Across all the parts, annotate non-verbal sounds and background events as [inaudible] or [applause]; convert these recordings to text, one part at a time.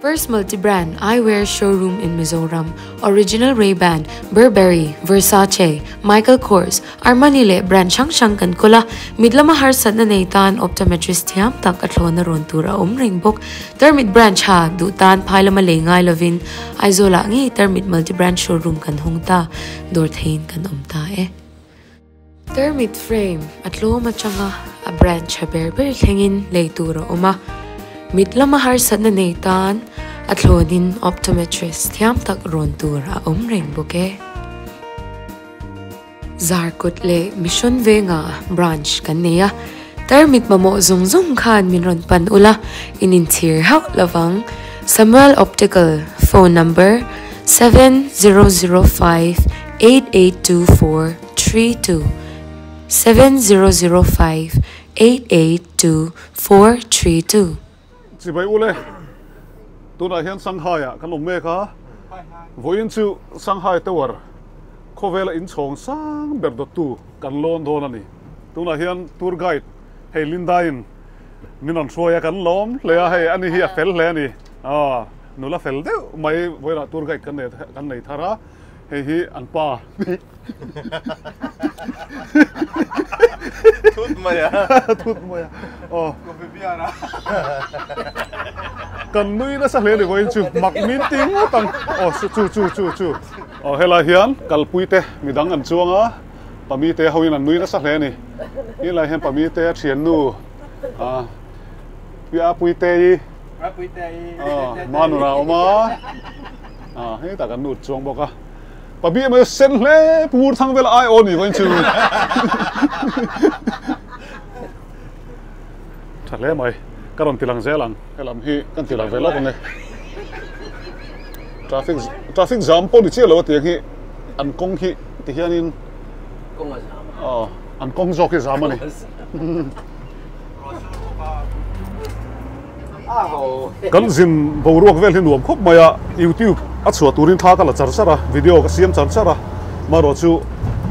First multi-brand eyewear showroom in Mizoram. Original Ray-Ban, Burberry, Versace, Michael Kors, Armani le brand Shang Shang kan kula. Midla mahar sad na naitan optometrist tiam tak atlo na ron tura om ringbok. Termit brand ha dutan paila malengay lavin. Aizola ngi termit multi-brand showroom kan hongta. Dorthain kan omta eh. Termit frame atlo machanga a brand cha berber thengin leitura oma. మిథ్ల మహర్సన్న నేతాన్ అట్లోనిన్ optometrist థ్యామ్ తక్ రోంతూర్ ఆ ఉమ్ రెంగ్బుకే జార్కుట్లే మిషన్ వేంగా బ్రాంచ్ కన్నయ్య termit mamo zung zung khan minron pan ula. Inin tir hau Samuel Optical phone number 7005 882432 7005 882432 chỉ phải u lê tôi đã hiện sang hai à cái lồng mê cả Vô yên chịu sang hai tàu à có vẻ là in chong sang bẹt đốt tu cần lon thôi nè tôi đã hiện tour guide. Hay Linda in mình ăn xôi à cần lom lấy hay anh ấy hiện phèn lấy nè à nó là phèn đấy mày với là tour guide cần này cần này thà ra, hay hi anh pa. [laughs] Tut maya. Tut maya. Oh. Ko bibiara. Kan nui na sa hle ni chu mak min ting tang. Oh chu chu chu chu. Oh hela hian kal pui te midang an chuanga. Pami te hawin an nui na sa hle ni. Ni lai hen pami te thian nu. À. Pia pui te yi. Ra pui te. À, manu na oma. À, he ta kan nu chuang boka. Bà biết mà sen lẽ bùn thằng về là ai ôn gì vậy chứ thật lẽ mày cái đồng tiền dễ lắm cái làm hi cái tiền về lắm này. Traffic traffic jam po đi chơi lâu tiền hi. Ăn công hi thì hiện in. Công là ờ ăn công cho cái jam này [laughs] kan zin boruak vel hi nuam khop maya youtube a chua turin tha kala char chara video ka siam char chara maro chu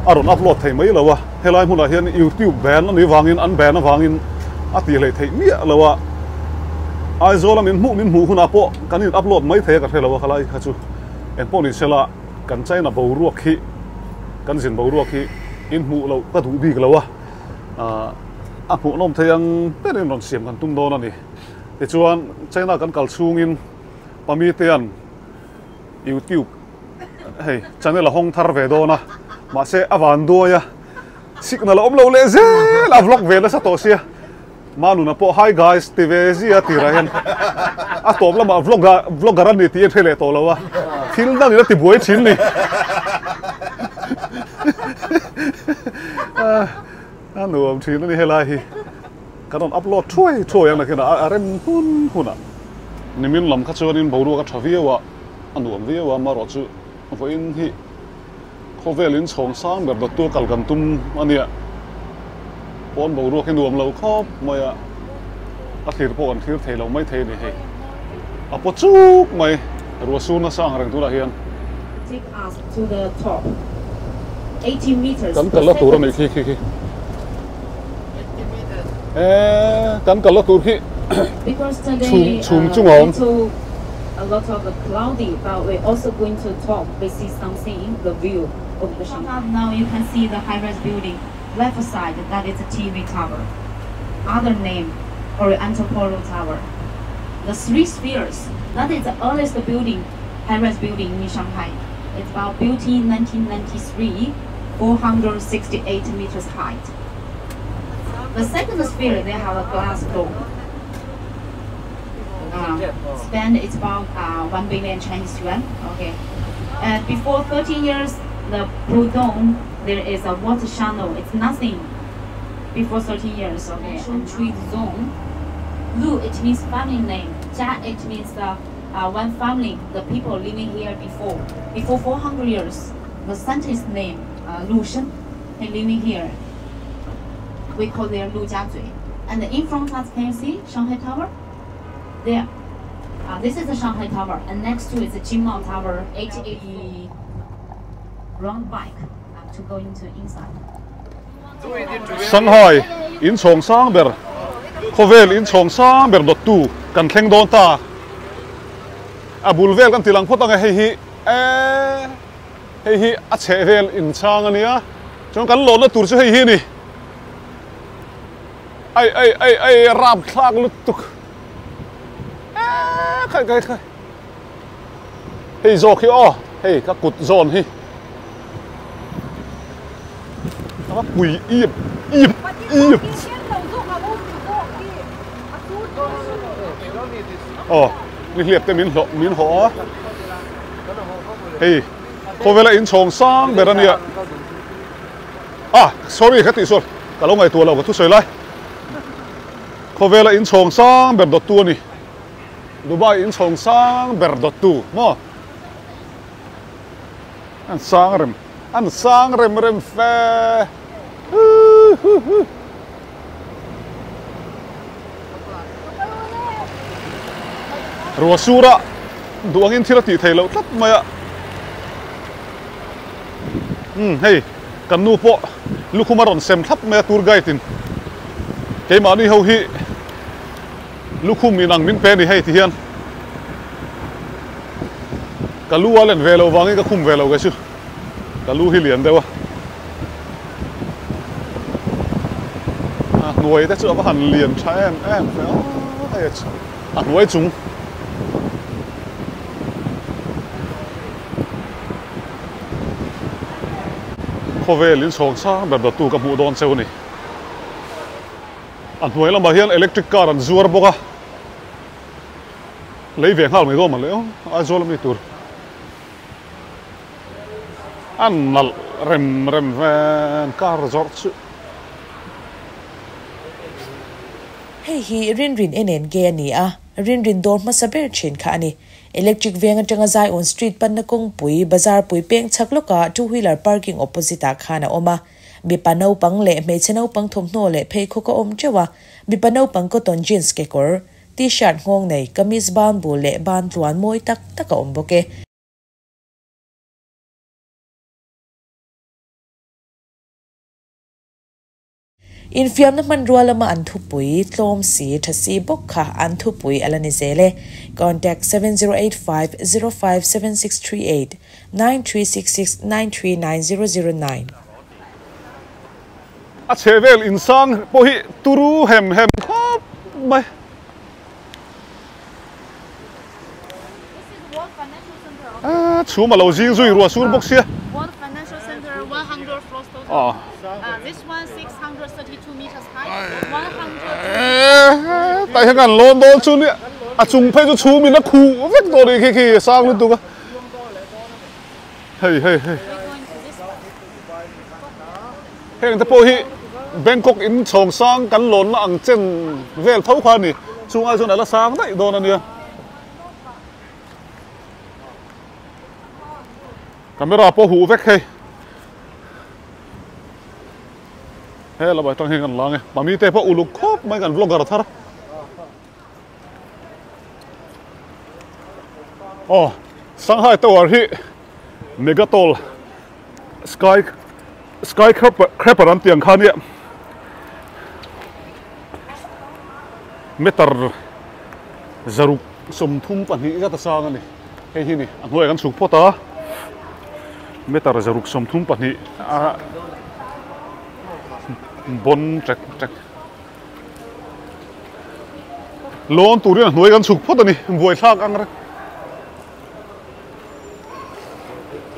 aron upload thei mai lawa helai hmuna hian youtube ban ani wangin an ban wangin a ti le thei mi lawa ai zola min mu min mu huna po kanin upload mai thei ka thelawa khalai kha chu en poni sela kan chaina boruak hi kan zin boruak hi in mu lo ka du bi lawa a a pu nom theyang perin ron siam kan tum don ani ti chuan china kan kal chungin pami te an youtube hei channel a hong thar ve do na. Ma se avan do ya. Signal om lo le ze la vlog ve la sa to sia manu na po, hi guys ti ve zia ti ra hen a top la ma vlog vlog vlogger ni ti thele to lo wa thil na ni ti buai chin ni a nuam thin ni helai hi karon upload thui thui ang nakina arem hun huna nimin lam kha chuanin boru ka thavia wa anuam via wa maro chu vo in hi khovelin chong sang ber do tu kal gam tum ania pon boru ka nuam lo khop maya a thir po an thir thelo mai the ni he a po chu mai ro su na sang rang tu la hian take us to the top. 80 meters. kan kala tur mai khi khi khi kan kala because today Chum- chum uh, chung ong. little- a lot of the cloudy but we're also going to talk, we see something the view of the Shanghai. now you can see the high-rise building. Left side that is a TV tower. Other name Oriental Polo Tower. The three spheres that is the earliest building high-rise building in Shanghai. It's about built in 1993 468 meters height the second sphere, they have a glass dome. Uh, spend it's about uh, 1 billion Chinese yuan. Okay. And before 30 years, the blue dome, there is a water channel. It's nothing. Before 30 years, okay. And tree zone. Lu, it means family name. Jia, it means the uh, one family, the people living here before. Before 400 years, the scientist name, uh, Lu Shen, they living here we call there Lu Jiazui. And in front of us, can you see Shanghai Tower? There. Uh, this is the Shanghai Tower, and next to it is the Jingmao Tower, 8080 round bike uh, to go into inside. Shanghai in chong sang ber khovel in chong sang ber dot tu kan thleng don ta a bul vel kan tilang photang hei hi e hei hi a che vel in chang ania chong kan lo na tur chu hei hi ni ai ai ai ai ram lut tuk e khai khai khai hei zo khi o hei ka kut zon hi nó quỳ yếp yếp yếp ồ mi liệp tên min lộ min họ hey cô về lại in chồng sang bề đàn ạ à sorry khách tỷ xuân cả lúc ngày tua lâu có thu sợi lại Kovela in chong sang bề đọt tua nè Dubai in chong sang bề đọt tu. Mo. Anh sang rem. Anh sang rem rem fe. rùa sura duang in thira ti thai lo tlat mai a. Hey, hei. Kan nu po. Lukumaron sem thap mai tour guide tin cái ma ni ho hi lukhum min ang min pe ni hei ti hian. Kalu alen velo wangi, ka khum velo ga chu kalu hi lian dewa. Nuôi thế chưa có hẳn liền trái em em phải ai à nuôi chúng khó về liên song sa bẹp đó tu cái mũ đòn sâu này anh nuôi làm bao hiền electric car anh zuar boka lấy về hal mấy đâu mà lấy ai zô làm đi tour anh nal rem rem van car resort hei hi, rin rin enen ge ani a. Rin rin dor ma saber chin kha ani electric veng atanga zai on street pan na kong pui, bazar pui peng chak loka two wheeler parking opposite a khana oma. Bi panau pang le me chenau pang thom no le phei kho ko om chewa. Bi panau pang ko ton jeans ke kor t-shirt ngong nei, kamis ban bu le ban tluan moi tak tak om boke in fiam na man ruwa lama an thu pui tlom si tha si bok kha an thu pui alani zele contact 7085 057638 9366 939009 a chevel insang po hi turu hem hem khop, mai. À chú mà lâu riêng rồi rồi xuống bốc xia One financial center, 100 floors total. à Uh, this one 632 meters high. 100. ê tại hàng ngàn lon đó chú nè à chúng phải cho chú mình nó khu vết đồ đi khi khi sang luôn tụi hey hey hey hey ta po hi Bangkok in chong sang kan lon na ang chen vel thau khan ni. chung ai chung là sang đấy đồ này camera po hu vek hey he la bai tang he kan lang e ma mi te po uluk khop mai kan vlogger thar. Oh Shanghai Tower hi Megatol, Sky Sky Crapper Crapper an tiang khan ya meter zaruk som thum pan hi ga ta sang ani. He hi ni an hoi kan suk phota meter zaruk som thum pan a bon trek trek lon turin hnuai kan suk phot ani buai thak ang ra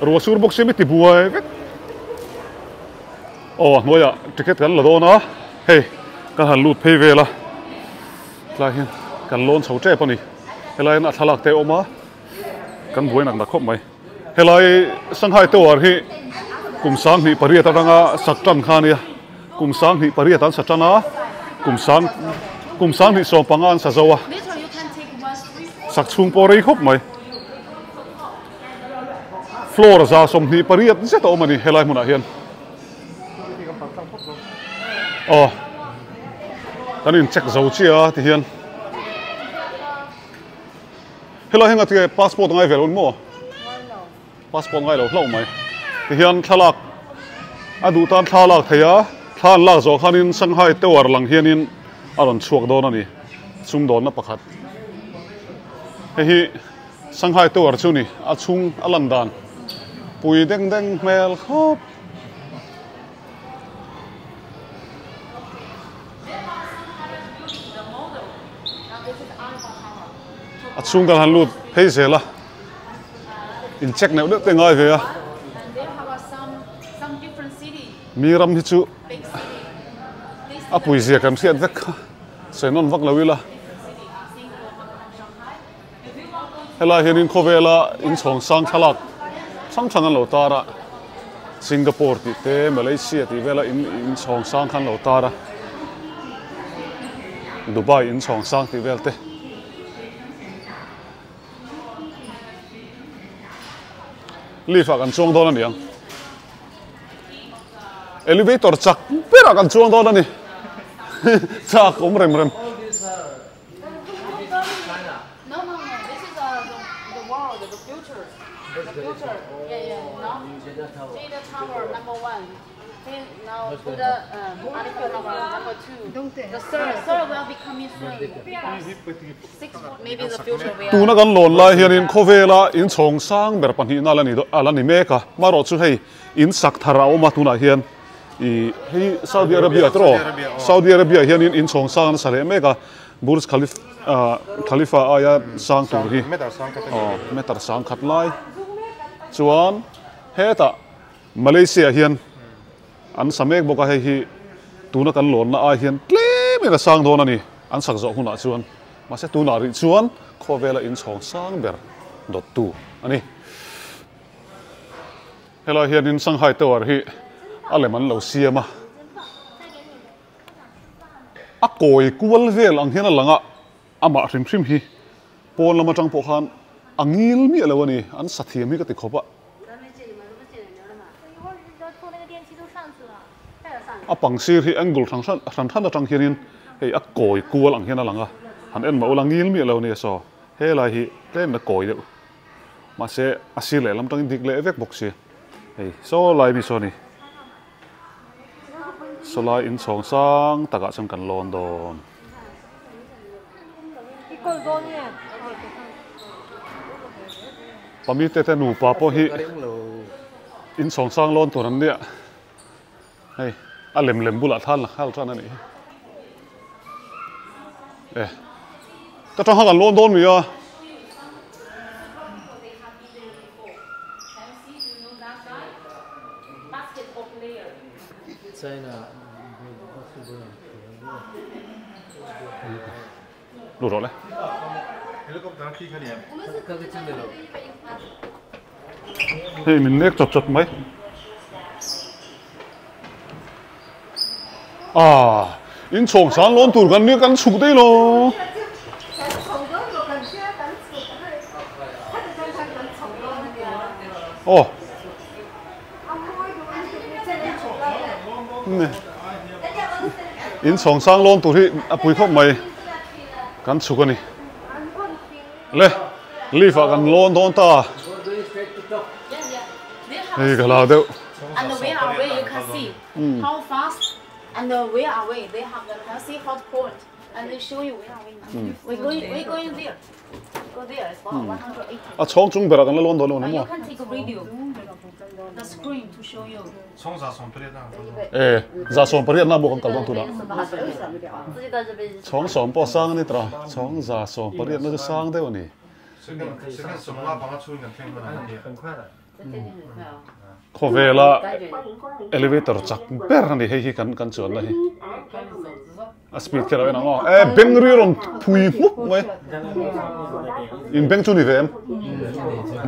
ro sur box mi ti buai vek oh hnuai ticket kan la do na hey kan han lut phei vela. Lai hian kan lon chho tre pani helai a thalak te oma. Kan buai nak na khop mai helai sanghai to war hi. Kum sang ni pariat atanga saktan khania kum sang ni pariat an satana kum sang kum sang ni som pangan sa zawa. Later you can take bus three. sak chung po rei khop mai. Floor za som ni pariat se to mani helai muna hian. Oh kan in check zo chia ti hian. Helai henga ti passport ngai velun mo. Passport ngai lo hlo mai ti hian thalak adu tan thalak theya than lak zo khanin shanghai tower lang hianin aron chuak don ani chung don na pakhat he hi Shanghai tour chu ni a chung a lan dan pui deng deng mel khop a chung kal han lut phei zela in check neu được tengai ve a And they have uh, some some different city, mi ram hi chu big city. This a pui zia kam thiat vek se non vak lawila hela hian in khovela in chhong sang thalak chang chang an lo tara singapore ti te malaysia ti vela in in chhong sang khan lo tara dubai in chhong sang ti vel te li fa kan chuang don aniang elevator chak pera kan chuang don ani [laughs] chak om rem rem No, no, no. This is uh, the, the world, the future. The future. Yeah, yeah. No. Jada Tower number one. Then now to the Eiffel Tower number two. The third, third will be coming soon. Six, maybe the future will. tu na kan lon lai hian in khovela in chhong sang ber pan hi na la ni do ala ni meka maro chu hei in sak thara o ma tu na hian i hei saudi arabia tro saudi arabia hian in in chhong sang sa le meka burj khalif khalifa aya sang tu hi metar sang khat lai chuan heta malaysia hian an samek boka hei hi, tuna kan lon na a hian tle me na sang don ani an sak zo huna chuan. Ma se tuna ri chuan, kho vela in chhong sang ber dot tu. Ani. Hello, hian in shanghai tawar hi, aleman lo siama a koi kual vel ang hian a langa, ama hrim hrim hi. Pon lama tang po khan angil mi alawani an sathiam mi ka ti khopa a pangsir hi angle thang san thang than atang hianin hei a koi kual ang hian alanga han en mau langil mi lo ni so he lai hi tlen na koi de ma se asil le lam tang dik le evek boksi hei so lai mi so ni. So lai in song sang taka ah sang kan lon don ikol don ye pami te te nu pa po hi in song sang lon to ram dia hei a lem lem bula than la hal tran ani eh. Ta tang han lon don mi ya China. đủ rồi đấy cái cái thì mình nét chật chật mấy à in chong sang lon tur kan ni kan chu dei lo nè in chong sang lon tur hi a pui khóc mày kan chu kan ni le li fa kan lon don ta ei ka la deu and where away you can see how fast and where away they have the can see hot point and they show you where away now. We going we going there. Go there. It's about 180. a chong chung bera kan la lon don lo And na you mo can take a video. The screen to show you. 청사 손들이 나. eh za som pariat na bo kan kal don tu na 自己到这边 chong som po sang ni tra chong za som pariat na sang deu ni 这个这个什么拉帮他出一个天分啊？很快 的。kho vela elevator chak ber ni hei hi kan kan chuan la hi a speed ra na ngo eh beng ri ron pui muk mai in beng chu ni vem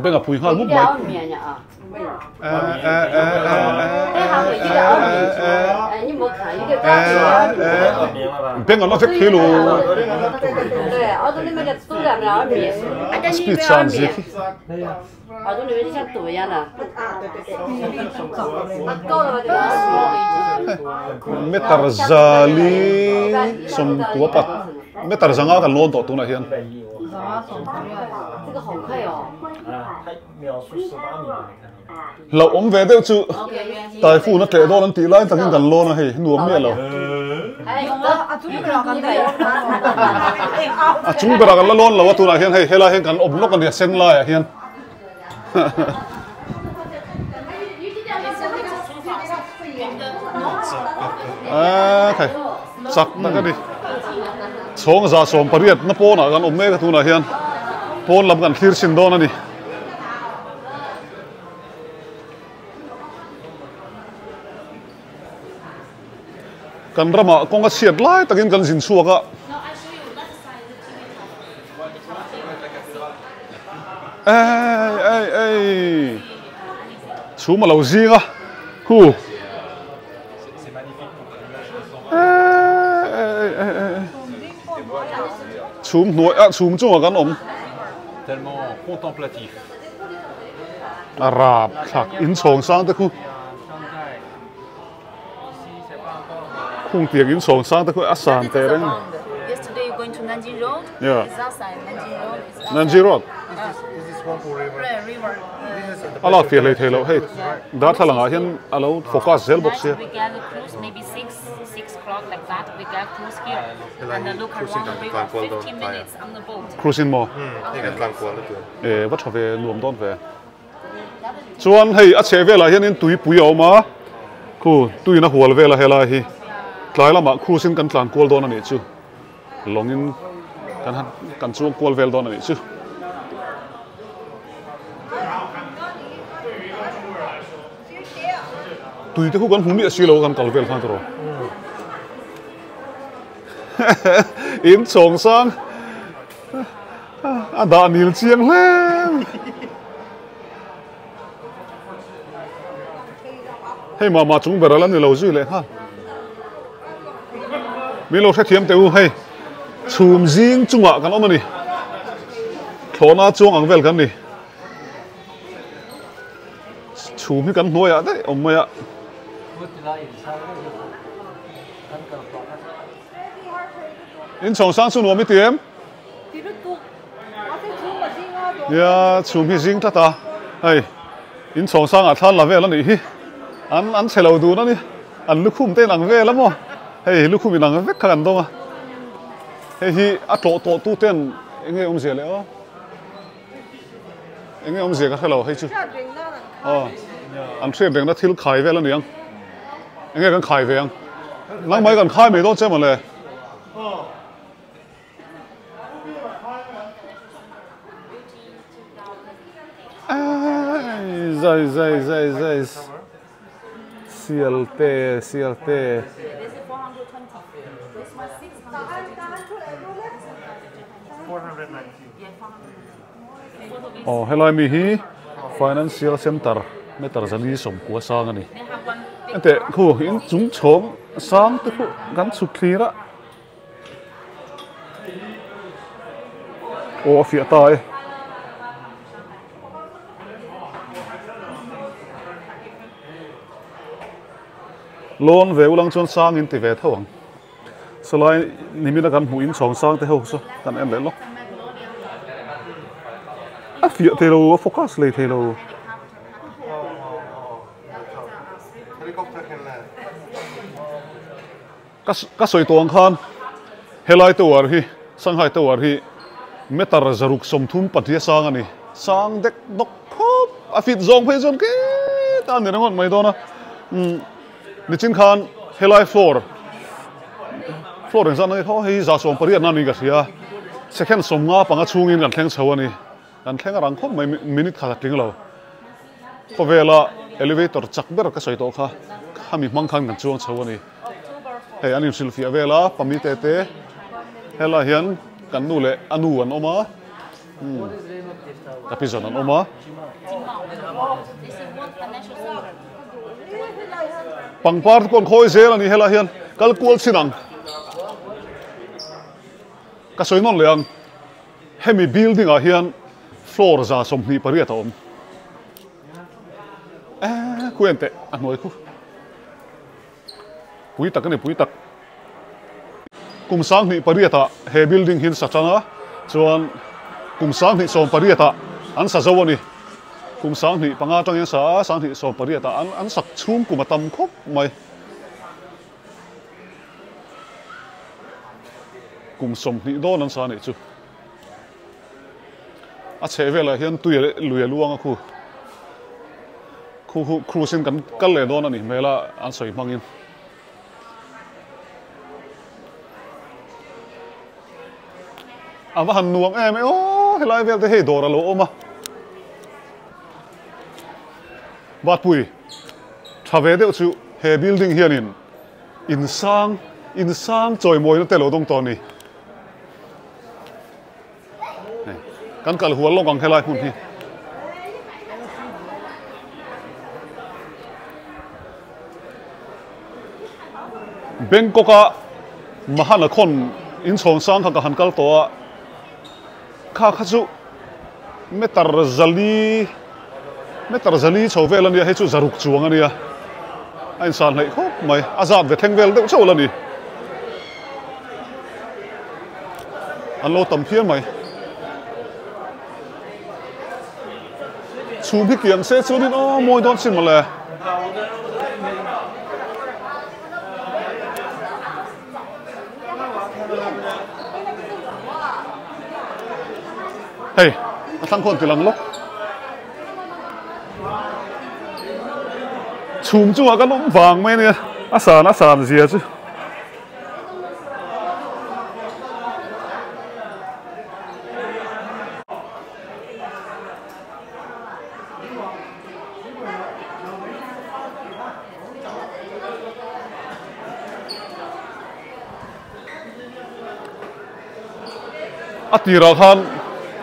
beng a pui hal muk mai 面呢啊， eh eh eh eh 哎，还有一个二米，哎，你没看一个 eh eh beng a la vek hilo 对，澳洲那边的都两面二米，人家一 speed 边二 chan 米 zi，澳洲那边就像赌一样的，那高的话就二十。 metar zali som tua pat metar zanga kan lon to tu na hian 这个好快哦。秒速十八米。 Lo om ve deu chu tai fu na tle do lan ti lai takin kan lon a hei nuam lo à chúng mình là cái này à chúng bera kan la [laughs] lon lawa tu na hian hei hela hian kan ob lok an sen la hian à thầy sắc na cái đi. Chong za som pariat na po na kan om me ka tu na hian pon lam kan thlir sin กันระมากงก็เสียดไล่ตะกินกันสินชัวก็เอ้ยเอ้ยเอ้ยชูมาเหล่าซีก็คู่ชูมหน่วยอชูมจั่วกันอม tellement contemplatif อาราบขักอินชองสร้างตะคู่ khung tiệc in song sang tới khu asan tê đấy Yesterday you're going to Nanjing Road. Yeah. It's outside Nanjing Road. It's outside. Nanji Road This is Whampoa River. River. river. ala phía lấy thế lâu hey đã thằng ngã hiền alo focus zel box here we gather cruise maybe six six o'clock like that. We gather cruise here and then look around the river. Fifteen minutes on the boat. cruising mo Thì gần lăng quá là được. e wat về nuông đón về chuan hei a che vela hian in tui pui a awma khu tui na hual vela hela hi tlai lama khu sin kan tlan kual don ani chu. Longin kan han kan chu kual vel don ani chu. Tui te khu kan humi a silo kan kal vel khan tro [laughs] in chong sang. A da nil chiang le hey, mama, chung beralan bera ni lo ju le, ha? Mi lo kha thiam te u hei chum jing chunga kan omani thona chuang ang vel kan ni chum hi kan hnoya dai om maya in chong sang chu no mi tiam xuống mà đi ya chum ta. Ta in chong sang a than la vel ani hi. An an chelo đồ na đi, an lu khum te về lắm lamo hey lúc mình đang vét khăn đông à hey hi à tổ tổ tu tiền e anh oh. em ông gì e lẽ ó anh em ông gì cái hello hay chứ ờ oh. anh xem rằng nó thiếu khai về là nhiều anh em cần khai về không lăng mấy cần khai mấy đó chứ mà lẹ zai zai zai zai, CLT, CLT This is 420. This was 600 oh hello mi hi financial center. Me tar zali som ko sang ani ante khu in chung chom sang te khu gan chu thira o fi tai lon ve ulang chon sang in ti ve thawang salai nimina kan hu in chong sang te ho so kan en le lo a fi te lo focus lấy te lo Helikopter kan là tuồng ka soi tong khan helai to war hi sanghai to war hi metar zaruk som thum patia sang ani. Sang dek dok khop. À, a fit zong phei zon ke ta ne ngon mai dona um ừ. ni chin khan helai floor floor en zan ai ho hi za som pariat na ni ga sia second som nga, panga chungin kan thleng chho ani. Kan thleng rang khom mai minute kha tling lo ko vela elevator, chak ber ka soi to kha khami mang khang kan chuang chho ani. Hei anin silfia vela, pami te te. Hela hian kan nu le anu an oma. Hmm. Tapi kapizon an oma. Pangpar kon khoi zel ani, hela hian. Kal sinang sinang ka soinon leang hemi building a hian floor za som ni pariat à om eh kuente a noi ku. Pui tak này pui tak. Kum sang ni pariata ah, he building hin sa changa. Chuan kum sang ni som pariata ah, an sa zawani kum sang ni panga tang yang sa, sang ni som pariata an an sak cùng kum tâm khop mai. Kum som ni do nan sa ni chu a che vela hian tui lui luang a khu. Khu khu khu sin kan kal le do na ni mela an soi mangin à han nuang em ấy, ô thế lại về thế hệ đồ ra lỗ mà. Bát bùi thà về đều chịu hệ building hiền in in sang in sang trôi mồi nó tê lỗ đông tòn này kan kal hual long ang helai hun hi Bangkok mahana khon in chong sang kha han kal to kha kha chu metar zali metar zali chho vel ani he chu zaruk chuang ani a ein san lai khop mai azab ve theng vel de chho lani an lo tam phian mai. Chum hi kiang se chu din o moi don sim ma le hey a thang khon tilang lok chum chu a kan um wang mai ne a san a san zia chu a tira khan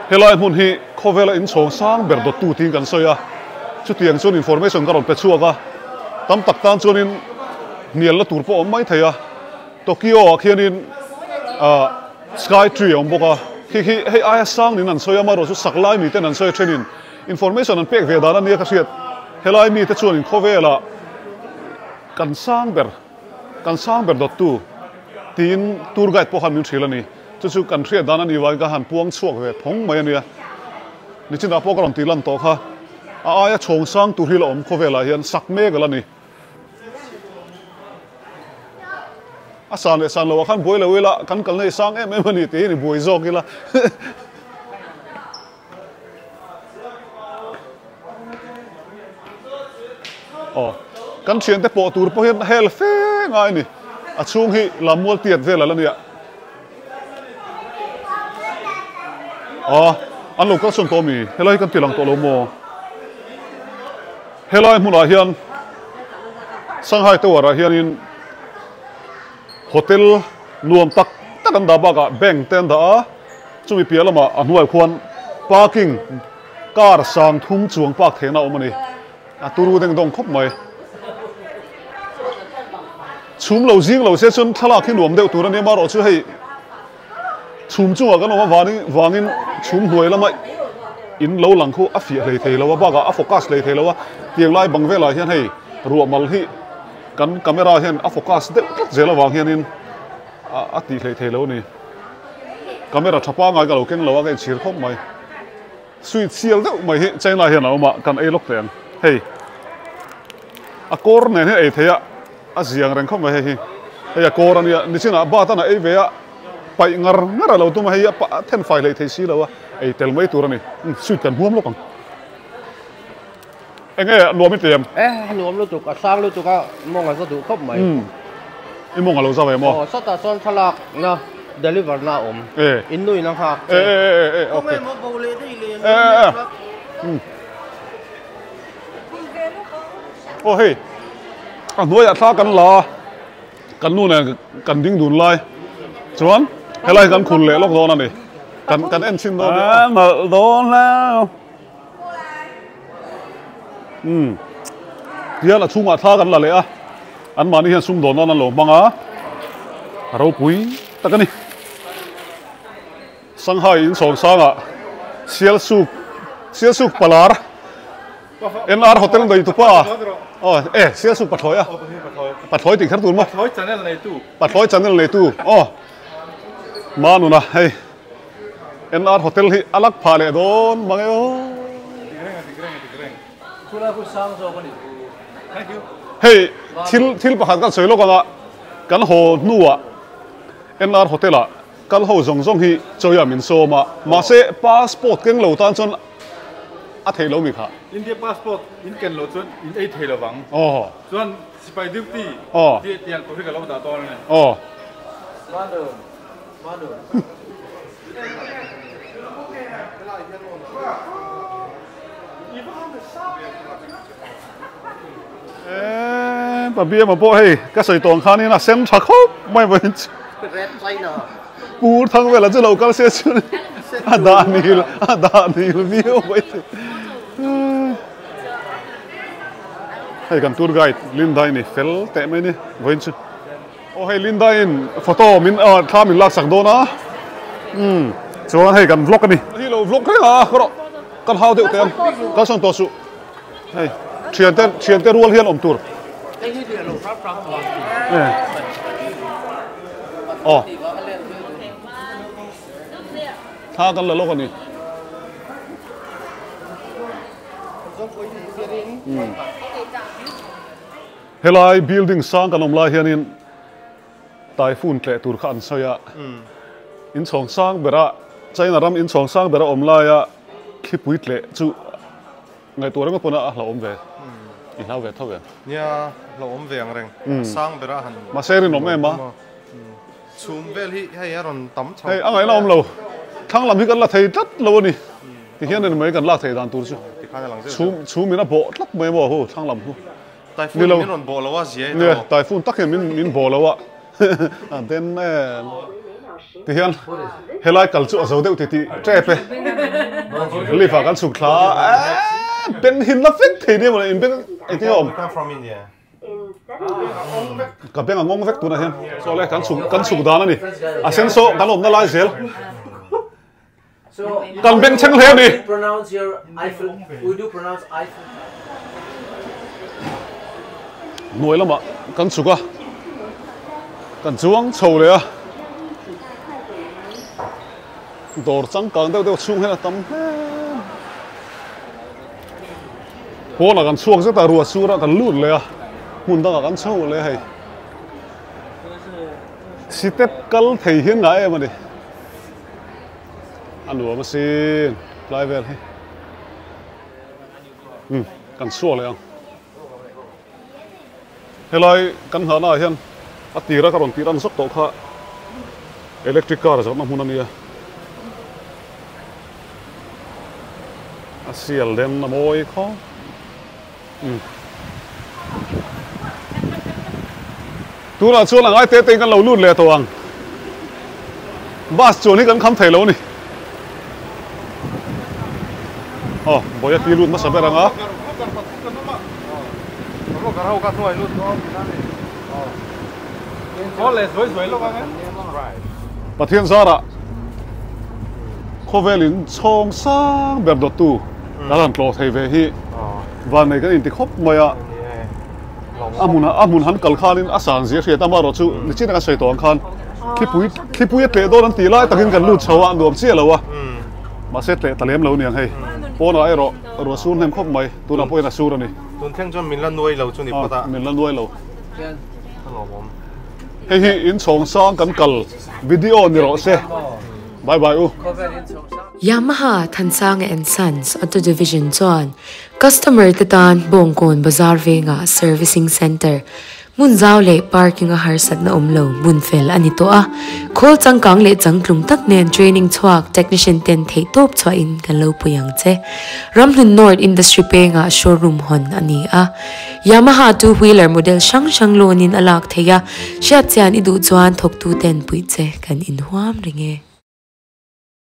helai mun hi khovela in chong sang ber dot tu ting kan soya chu tiang chun information karon pe chuaka tam tak tan chun in nial la tur po om mai thaya tokyo a khian in, a, sky tree om boka khi khi, hei ai sang nin an soya maro chu saklai mi ten an soya thenin information an pek ve dana nia ka hriat helai mi te chuan in khovela kan sang ber, kan sang ber dot tu. Tin tour guide po han min thilani chu chu kan thriat dan ani wai ka han puang chuak ve phong mai ania. Ni chin da po ka ron ti lan to kha a aya chong sang tu hil om kho vela hian sak me gala ni. A san le san lo khan boi le là, kan kal nei sang em em ani thì ni boi zo kila oh kan thian te po tur po hian hel fe ngai ni a chung hi lamol tiat vela la nia à anh các sân tô mì. Helai kan tilang to lo mo helai mun a hian Shanghai to wara hian in. Hotel nuam tak takan da baga bank ten da chumi pialama a hnuai khuan parking car sang thum chuang pak thena omani a turu Đông dong mày, mai chum lo jing lo se chun là khi nuam deuh tur ani maro chu hay chum chu kan oma wangin wangin chum là lama in lo lang khu a fia hlei thei lo ba ga a focus hlei thei lo tiang lai bang vela hian hei ruamal hi kan camera hian a focus de zela wang hian in a ti hlei thei lo ni camera thapa ngai ga lo keng lo ga chir khop mai sweet seal de mai hi chaina hian a ma kan ei lok teng hei a kor ne he ei theya a ziang reng khop mai hi hei a kor ania ni china ba ta na ei ve a pai ngar ngar lo tu ma hei pa ten fai lei thei si lo ei tel mai tur ani sweet kan huam lo kang enge lo mi tem eh nuam lu tu ka sang lu tu ka mong a sa tu khop mai i mong lo za ve mo oh sa ta son thalak na deliver na om eh in nui na ha eh eh eh okay mo bo le dei le eh eh ô hey. À nuôi à tha kan la kan nu này kan ding dun lai chuan helai kan khun le lok don ani kan kan en sin do à mà don la um dia la chunga tha kan la le a an mani hian sum don nan lo manga ro pui takani Shanghai in song sanga sial su sial su palar NR hotel doi tu pa oh eh sial su pathoi a pathoi ti khar tur ma Thôi channel này tu. pathoi channel le tu oh manu na hey. NR hotel hi alak pha le don mangai o chula ku sang so ko ni Thank you. hey thil thil pakhat kan soilo kana kan ho nuwa. NR hotel a. Kal ho zong zong hi choya min so ma. Ma se passport keng lo tan chon a thei lo mi kha. India passport in ken lo chun in ei thei lo wang oh. Chuan sipai duty Oh. ti tiang ko ka lo ta to ne. Oh 诶，特别嘛波嘿，个水塘看你那生茶口，没问题。पूर थंग वेला जो लोकल से आधा नील आधा नील भी हो गई थी है कम टूर गाइड लिन दाई ने फेल ते मैंने वहीं से Manu. Manu. eh lo in photo min uh, tha min lak sak do na. Hmm. Chuan kan vlog ani. Hi lo vlog re ha kro kan hau tem. Kan sang to su. Te te rual hian om tur. Oh tha kan la lo kan ni hmm. helai building sang kan om hianin typhoon tle tur khan soya in chong sang bera china ram in chong sang bera om lai ya khi pui tle chu ngai tur ma pona a hla om ve i hla ve tho ve nia lo om veng reng sang bera han. Ma serin om em ma. Chum vel hi hei aron tam chau hey angai la om lo thang lam hi kan la thei tat lo ni. Ti hian ne mai kan la thei dan tur chu. Ti khana lang je chu chu mina bo tlak mai mo ho thang lam hu typhoon Ni lo- ni ron bo lo wa zia nè to typhoon tắc hiện min min bò lâu ạ [laughs] à tên thì hiện helai kal chu zo deuh ti ti tre pe. Li fa kan suk thla. Ben hin la fek thei ni mo in ben ai ti om ka ben ngong vek tu na hian so le kan suk kan suk dan ani a sen so kan om na lai zel So, kan ben cheng le ni pronounce your Eiffel. We do pronounce Eiffel. nuôi lắm cần xuống sâu đấy à đồ trắng le đâu đâu xuống hết là deuh chung là cần xuống rất là rùa xuống se ta ruwa sura kan lut le a mun da kan chho le hei step kal thei hian nga em ani anu ma sin lai vel hi hm cần xuống le à, hello, cần hna nào hian a tira karon tiran sok to kha. Electric car zo na hun a sial den na moi kha um hmm. tu là chu la ngai te te kan lo lut le to ang. Bus chu ni kan kham thei lo ni. Oh giờ ti lut ma sa beranga lo ka rau ka thuai lu to có lẽ rồi rồi lo ka pathian zara khovelin chong sang ber dot tu dalan tlo thei ve hi. Van nei kan in ti khop maya amun amun han kal khalin asan zia hria tama ro chu ni china ka sei tong khan. Khipui khipui tle do nan ti lai takin kan lut chawa nuam chia lawa ma se tle talem lo niang hei pona ai ro ro sun hem khop mai tu na poina sur ani tun theng chon min lan nuai lo chu ni pata min lan nuai lo Then, lo mom hei hi in chong sang kan kal video ni ro se bye bye u. Yamaha Thansang and Sons, Auto Division, chuan. Customer tatan Bongkon, bazar Venga Servicing Center. mun zau le parking a har sat na omlo bun fel ani to a. Khol changkang le changtlung tak nen training chuak technician ten thei top chwa in kan lo puyang che. Ramhlun north industry pe nga showroom hon ani a. Yamaha two wheeler model shang shang lonin alak theya sha chan idu chuan thok tu ten pui che kan in huam ringe.